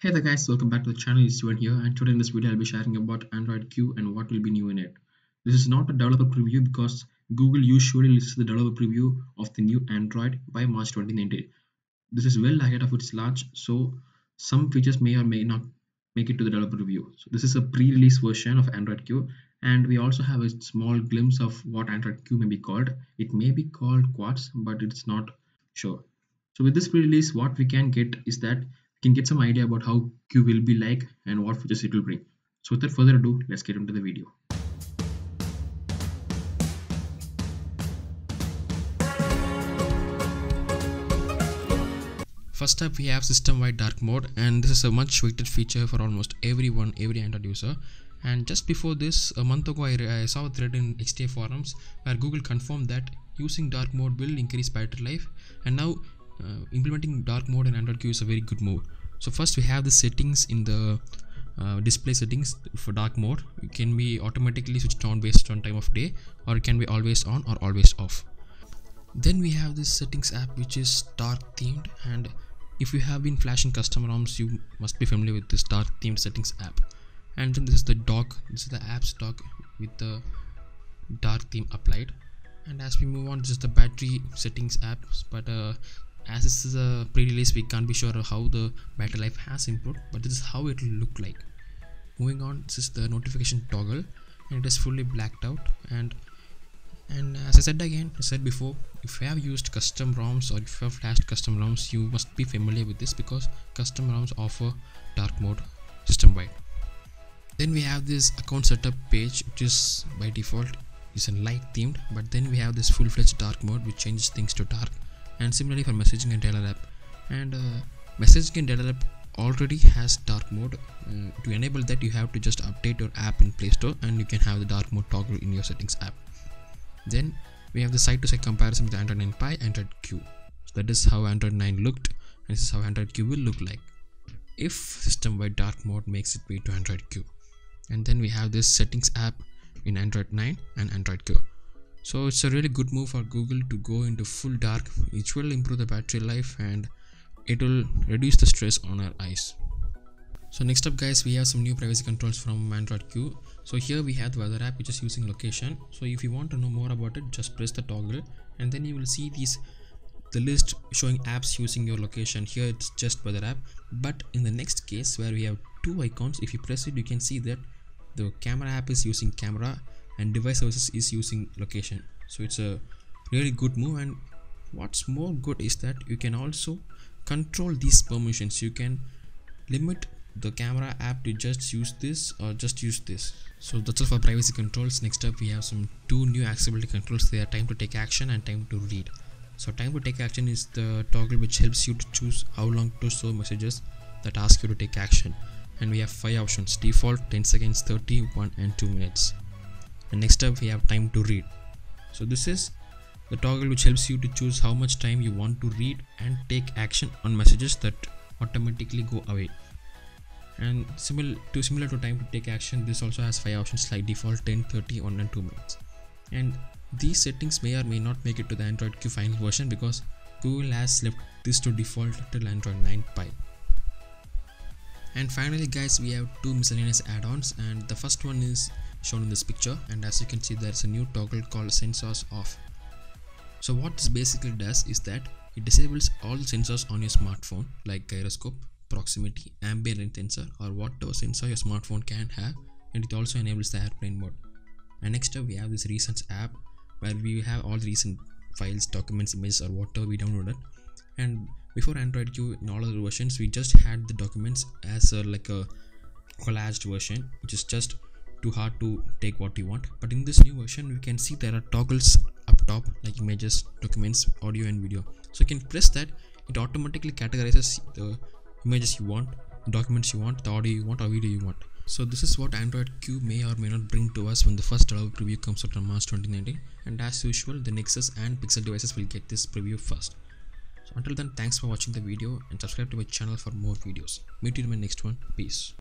Hey there guys, welcome back to the channel, it's Steven here and today in this video I'll be sharing about Android Q and what will be new in it. This is not a developer preview because Google usually lists the developer preview of the new Android by March 2019. This is well ahead of its launch so some features may or may not make it to the developer preview. So this is a pre-release version of Android Q and we also have a small glimpse of what Android Q may be called. It may be called Quartz but it's not sure. So with this pre-release what we can get is that can get some idea about how Q will be like and what features it will bring. So without further ado, let's get into the video. First up we have system-wide dark mode and this is a much weighted feature for almost everyone, every Android user. And just before this, a month ago I, I saw a thread in XDA forums where Google confirmed that using dark mode will increase battery life and now uh, implementing dark mode in Android Q is a very good move. So first we have the settings in the uh, display settings for dark mode. It can be automatically switched on based on time of day or it can be always on or always off. Then we have this settings app which is dark themed and if you have been flashing custom ROMs you must be familiar with this dark themed settings app. And then this is the dock, this is the apps dock with the dark theme applied and as we move on this is the battery settings app but uh, as this is a pre-release we can't be sure how the battery life has improved but this is how it will look like. Moving on this is the notification toggle and it is fully blacked out. And and as I said again I said before if you have used custom ROMs or if you have flashed custom ROMs you must be familiar with this because custom ROMs offer dark mode system wide then we have this account setup page which is by default is a light themed but then we have this full-fledged dark mode which changes things to dark and similarly for messaging and dialer app. And uh, messaging and dialer app already has dark mode uh, to enable that you have to just update your app in play store and you can have the dark mode toggle in your settings app. Then we have the side-to-side comparison with android 9 pie android q. So that is how android 9 looked and this is how android q will look like. If system-wide dark mode makes it way to android q. And then we have this settings app in android 9 and android q so it's a really good move for google to go into full dark. Which will improve the battery life and it will reduce the stress on our eyes. So next up guys we have some new privacy controls from android q. So here we have the weather app which is using location. So if you want to know more about it just press the toggle and then you will see these the list showing apps using your location. Here it's just weather app. But in the next case where we have two icons if you press it you can see that the camera app is using camera and device services is using location. So it's a really good move. And what's more good is that you can also control these permissions. You can limit the camera app to just use this or just use this. So that's all for privacy controls. Next up we have some two new accessibility controls. They are time to take action and time to read. So time to take action is the toggle which helps you to choose how long to show messages that ask you to take action. And we have five options. Default 10 seconds 30 1 and 2 minutes and next up we have time to read. So this is the toggle which helps you to choose how much time you want to read and take action on messages that automatically go away. And similar to similar to time to take action this also has five options like default 10 30 1 and 2 minutes. And these settings may or may not make it to the android q final version because google has left this to default till android 9 pie. And finally guys we have two miscellaneous add-ons. And the first one is shown in this picture. And as you can see there's a new toggle called sensors off. So what this basically does is that it disables all sensors on your smartphone like gyroscope proximity ambient sensor or whatever sensor your smartphone can have. And it also enables the airplane mode. And next up we have this recent app where we have all the recent files documents images or whatever we downloaded. And before android q in all other versions we just had the documents as a, like a collaged version which is just too hard to take what you want. But in this new version we can see there are toggles up top like images documents audio and video. So you can press that. It automatically categorizes the images you want documents you want the audio you want or video you want. So this is what android q may or may not bring to us when the first developer preview comes out on march 2019 and as usual the nexus and pixel devices will get this preview first. So until then thanks for watching the video and subscribe to my channel for more videos. Meet you in my next one. Peace